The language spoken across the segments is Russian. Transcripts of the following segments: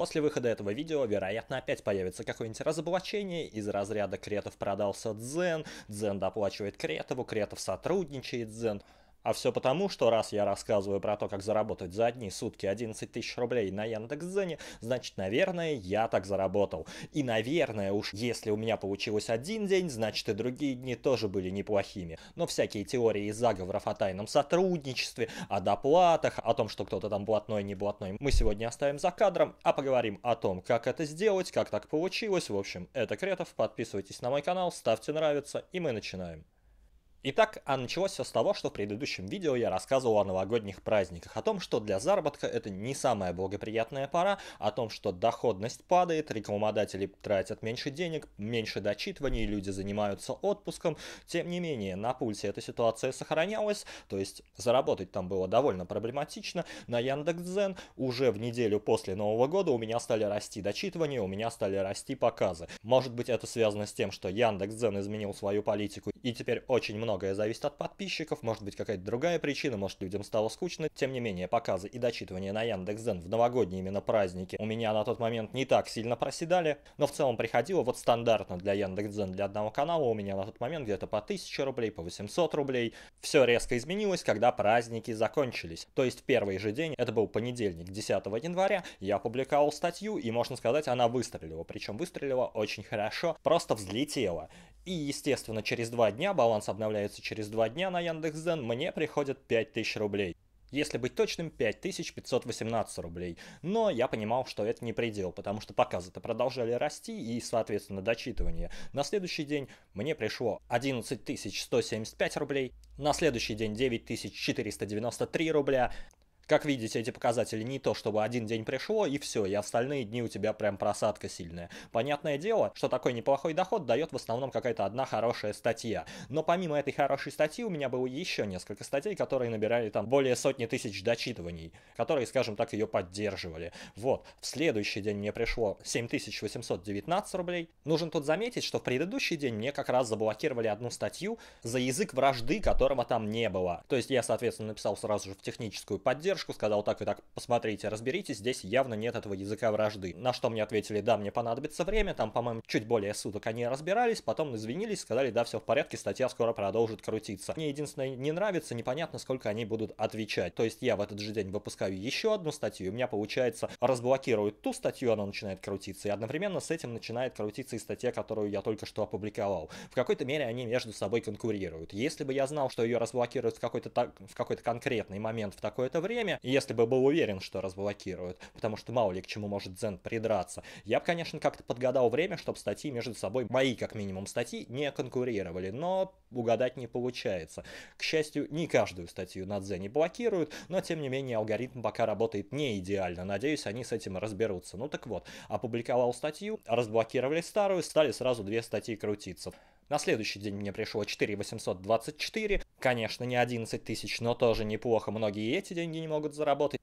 После выхода этого видео, вероятно, опять появится какое-нибудь разоблачение из разряда Кретов продался Дзен, Дзен доплачивает Кретову, Кретов сотрудничает Дзен. А все потому, что раз я рассказываю про то, как заработать за одни сутки 11 тысяч рублей на Яндекс.Дзене, значит, наверное, я так заработал. И, наверное, уж если у меня получилось один день, значит и другие дни тоже были неплохими. Но всякие теории и заговоров о тайном сотрудничестве, о доплатах, о том, что кто-то там блатной, не блатной, мы сегодня оставим за кадром, а поговорим о том, как это сделать, как так получилось. В общем, это Кретов, подписывайтесь на мой канал, ставьте нравится, и мы начинаем. Итак, а началось все с того, что в предыдущем видео я рассказывал о новогодних праздниках, о том, что для заработка это не самая благоприятная пора, о том, что доходность падает, рекламодатели тратят меньше денег, меньше дочитываний, люди занимаются отпуском. Тем не менее, на пульсе эта ситуация сохранялась, то есть заработать там было довольно проблематично. На Яндекс.Дзен уже в неделю после Нового года у меня стали расти дочитывания, у меня стали расти показы. Может быть это связано с тем, что Яндекс.Дзен изменил свою политику и теперь очень много многое зависит от подписчиков, может быть какая-то другая причина, может людям стало скучно. Тем не менее, показы и дочитывания на Яндекс.Зен в новогодние именно праздники у меня на тот момент не так сильно проседали, но в целом приходило вот стандартно для Яндекс.Зен для одного канала у меня на тот момент где-то по 1000 рублей, по 800 рублей. Все резко изменилось, когда праздники закончились. То есть первый же день, это был понедельник, 10 января, я опубликовал статью и, можно сказать, она выстрелила. Причем выстрелила очень хорошо, просто взлетела. И, естественно, через два дня, баланс обновляется через два дня на Яндекс.Зен, мне приходит 5000 рублей. Если быть точным, 5518 рублей. Но я понимал, что это не предел, потому что показы-то продолжали расти и, соответственно, дочитывание. На следующий день мне пришло 11175 рублей, на следующий день 9493 рубля, как видите, эти показатели не то, чтобы один день пришло и все, и остальные дни у тебя прям просадка сильная. Понятное дело, что такой неплохой доход дает в основном какая-то одна хорошая статья. Но помимо этой хорошей статьи у меня было еще несколько статей, которые набирали там более сотни тысяч дочитываний, которые, скажем так, ее поддерживали. Вот, в следующий день мне пришло 7819 рублей. Нужно тут заметить, что в предыдущий день мне как раз заблокировали одну статью за язык вражды, которого там не было. То есть я, соответственно, написал сразу же в техническую поддержку, поддержку, сказал так и так, посмотрите, разберитесь, здесь явно нет этого языка вражды. На что мне ответили, да, мне понадобится время, там, по-моему, чуть более суток они разбирались, потом извинились, сказали, да, все в порядке, статья скоро продолжит крутиться. Мне единственное не нравится, непонятно, сколько они будут отвечать. То есть я в этот же день выпускаю еще одну статью, у меня получается разблокируют ту статью, она начинает крутиться, и одновременно с этим начинает крутиться и статья, которую я только что опубликовал. В какой-то мере они между собой конкурируют. Если бы я знал, что ее разблокируют в какой-то в какой-то конкретный момент в такое-то время, время, если бы был уверен, что разблокируют, потому что мало ли к чему может Дзен придраться. Я бы, конечно, как-то подгадал время, чтобы статьи между собой, мои как минимум статьи, не конкурировали, но угадать не получается. К счастью, не каждую статью на Дзене блокируют, но тем не менее алгоритм пока работает не идеально. Надеюсь, они с этим разберутся. Ну так вот, опубликовал статью, разблокировали старую, стали сразу две статьи крутиться. На следующий день мне пришло 4824. Конечно, не 11 тысяч, но тоже неплохо. Многие эти деньги не могут заработать.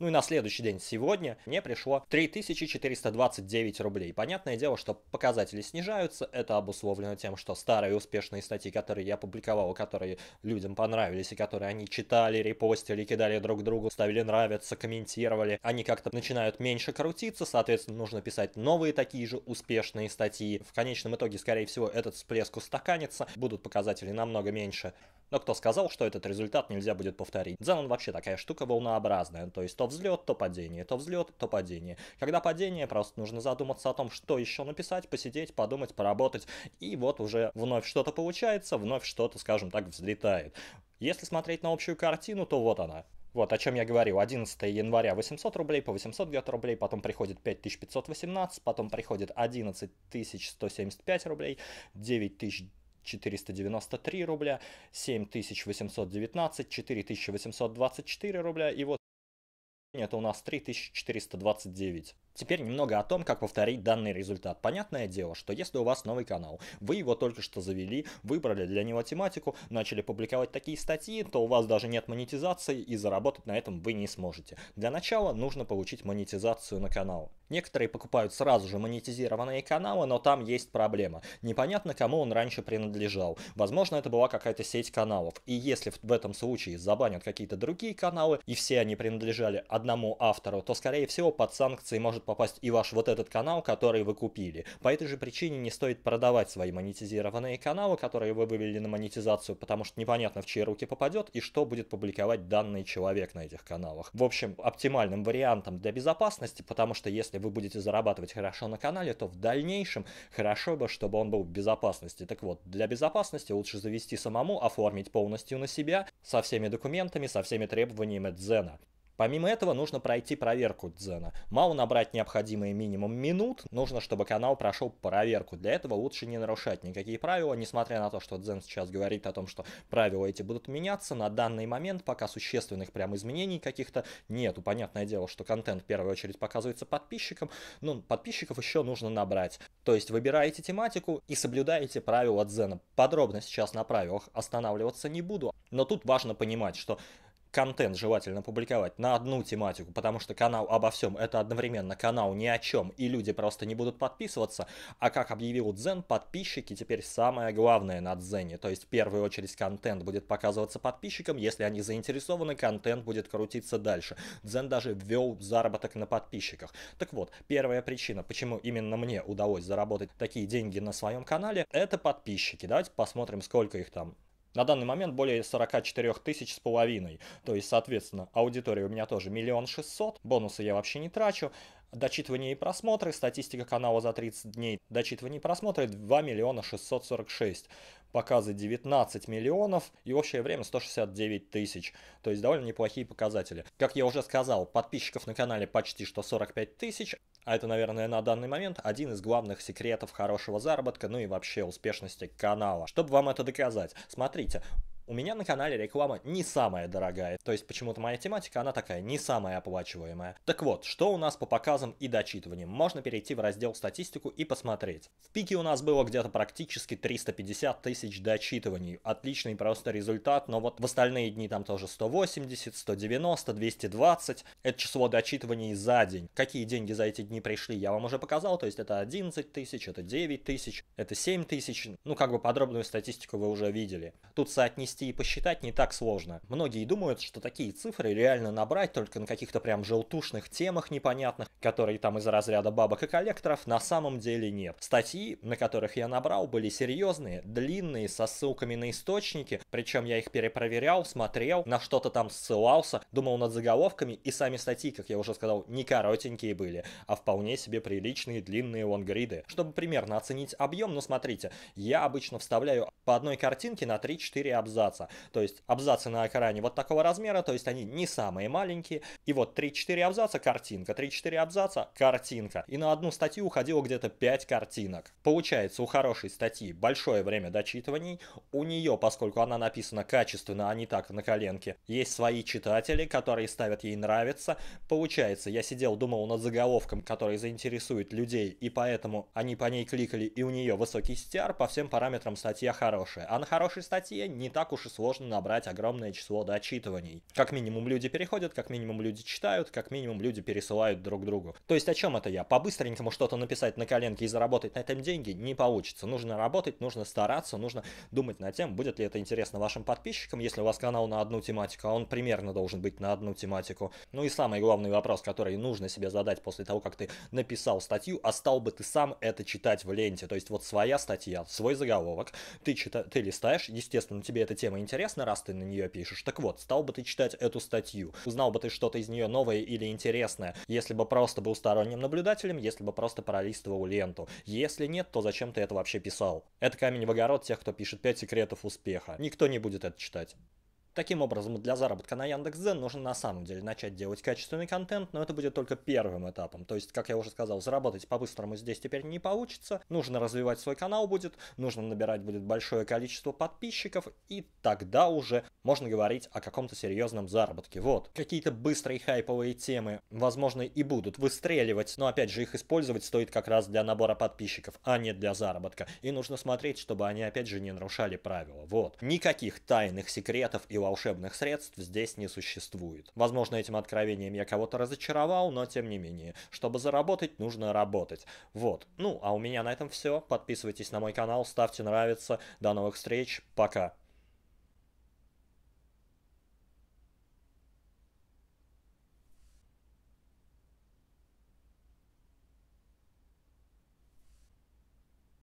Ну и на следующий день сегодня мне пришло 3429 рублей. Понятное дело, что показатели снижаются, это обусловлено тем, что старые успешные статьи, которые я публиковал, которые людям понравились и которые они читали, репостили, кидали друг другу, ставили нравится, комментировали, они как-то начинают меньше крутиться, соответственно, нужно писать новые такие же успешные статьи. В конечном итоге, скорее всего, этот всплеск устаканится, будут показатели намного меньше. Но кто сказал, что этот результат нельзя будет повторить? Дзен вообще такая штука волнообразная, то есть то взлет, то падение, то взлет, то падение. Когда падение, просто нужно задуматься о том, что еще написать, посидеть, подумать, поработать, и вот уже вновь что-то получается, вновь что-то, скажем так, взлетает. Если смотреть на общую картину, то вот она. Вот о чем я говорил. 11 января 800 рублей, по 800 где-то рублей, потом приходит 5518, потом приходит 11175 рублей, 9000 493 рубля, 7819, 4824 рубля и вот это у нас 3429. Теперь немного о том, как повторить данный результат. Понятное дело, что если у вас новый канал, вы его только что завели, выбрали для него тематику, начали публиковать такие статьи, то у вас даже нет монетизации и заработать на этом вы не сможете. Для начала нужно получить монетизацию на канал. Некоторые покупают сразу же монетизированные каналы, но там есть проблема. Непонятно, кому он раньше принадлежал. Возможно, это была какая-то сеть каналов. И если в этом случае забанят какие-то другие каналы, и все они принадлежали одному автору, то, скорее всего, под санкции может попасть и ваш вот этот канал, который вы купили. По этой же причине не стоит продавать свои монетизированные каналы, которые вы вывели на монетизацию, потому что непонятно, в чьи руки попадет и что будет публиковать данный человек на этих каналах. В общем, оптимальным вариантом для безопасности, потому что если вы будете зарабатывать хорошо на канале, то в дальнейшем хорошо бы, чтобы он был в безопасности. Так вот, для безопасности лучше завести самому, оформить полностью на себя, со всеми документами, со всеми требованиями Дзена. Помимо этого нужно пройти проверку Дзена. Мало набрать необходимые минимум минут, нужно, чтобы канал прошел проверку. Для этого лучше не нарушать никакие правила, несмотря на то, что Дзен сейчас говорит о том, что правила эти будут меняться. На данный момент пока существенных прям изменений каких-то нету. Понятное дело, что контент в первую очередь показывается подписчикам, но подписчиков еще нужно набрать. То есть выбираете тематику и соблюдаете правила Дзена. Подробно сейчас на правилах останавливаться не буду, но тут важно понимать, что контент желательно публиковать на одну тематику, потому что канал обо всем это одновременно канал ни о чем, и люди просто не будут подписываться. А как объявил Дзен, подписчики теперь самое главное на Дзене. То есть в первую очередь контент будет показываться подписчикам, если они заинтересованы, контент будет крутиться дальше. Дзен даже ввел заработок на подписчиках. Так вот, первая причина, почему именно мне удалось заработать такие деньги на своем канале, это подписчики. Давайте посмотрим, сколько их там на данный момент более 44 тысяч с половиной. То есть, соответственно, аудитория у меня тоже миллион шестьсот. Бонусы я вообще не трачу. Дочитывание и просмотры, статистика канала за 30 дней, дочитывание и просмотры 2 миллиона 646 показы 19 миллионов и общее время 169 тысяч. То есть довольно неплохие показатели. Как я уже сказал, подписчиков на канале почти что 45 тысяч, а это, наверное, на данный момент один из главных секретов хорошего заработка, ну и вообще успешности канала. Чтобы вам это доказать, смотрите, у меня на канале реклама не самая дорогая, то есть почему-то моя тематика, она такая не самая оплачиваемая. Так вот, что у нас по показам и дочитываниям? Можно перейти в раздел статистику и посмотреть. В пике у нас было где-то практически 350 тысяч дочитываний. Отличный просто результат, но вот в остальные дни там тоже 180, 190, 220. Это число дочитываний за день. Какие деньги за эти дни пришли, я вам уже показал, то есть это 11 тысяч, это 9 тысяч, это 7 тысяч. Ну, как бы подробную статистику вы уже видели. Тут соотнести вывести и посчитать не так сложно. Многие думают, что такие цифры реально набрать только на каких-то прям желтушных темах непонятных, которые там из разряда бабок и коллекторов, на самом деле нет. Статьи, на которых я набрал, были серьезные, длинные, со ссылками на источники, причем я их перепроверял, смотрел, на что-то там ссылался, думал над заголовками, и сами статьи, как я уже сказал, не коротенькие были, а вполне себе приличные длинные лонгриды. Чтобы примерно оценить объем, ну смотрите, я обычно вставляю по одной картинке на 3-4 абзаца абзаца. То есть абзацы на экране вот такого размера, то есть они не самые маленькие. И вот 3-4 абзаца картинка, 3-4 абзаца картинка. И на одну статью уходило где-то 5 картинок. Получается, у хорошей статьи большое время дочитываний. У нее, поскольку она написана качественно, а не так на коленке, есть свои читатели, которые ставят ей нравится. Получается, я сидел, думал над заголовком, который заинтересует людей, и поэтому они по ней кликали, и у нее высокий стяр, по всем параметрам статья хорошая. А на хорошей статье не так уж уж и сложно набрать огромное число дочитываний. Как минимум люди переходят, как минимум люди читают, как минимум люди пересылают друг другу. То есть о чем это я? По-быстренькому что-то написать на коленке и заработать на этом деньги не получится. Нужно работать, нужно стараться, нужно думать над тем, будет ли это интересно вашим подписчикам, если у вас канал на одну тематику, а он примерно должен быть на одну тематику. Ну и самый главный вопрос, который нужно себе задать после того, как ты написал статью, а стал бы ты сам это читать в ленте. То есть вот своя статья, свой заголовок, ты, чита ты листаешь, естественно, тебе тема тема интересна, раз ты на нее пишешь. Так вот, стал бы ты читать эту статью, узнал бы ты что-то из нее новое или интересное, если бы просто был сторонним наблюдателем, если бы просто пролистывал ленту. Если нет, то зачем ты это вообще писал? Это камень в огород тех, кто пишет 5 секретов успеха. Никто не будет это читать. Таким образом, для заработка на Яндекс.Дзен нужно на самом деле начать делать качественный контент, но это будет только первым этапом. То есть, как я уже сказал, заработать по-быстрому здесь теперь не получится. Нужно развивать свой канал будет, нужно набирать будет большое количество подписчиков, и тогда уже можно говорить о каком-то серьезном заработке. Вот. Какие-то быстрые хайповые темы, возможно, и будут выстреливать, но опять же их использовать стоит как раз для набора подписчиков, а не для заработка. И нужно смотреть, чтобы они опять же не нарушали правила. Вот. Никаких тайных секретов и волшебных средств здесь не существует. Возможно, этим откровением я кого-то разочаровал, но тем не менее. Чтобы заработать, нужно работать. Вот. Ну, а у меня на этом все. Подписывайтесь на мой канал, ставьте нравится. До новых встреч. Пока.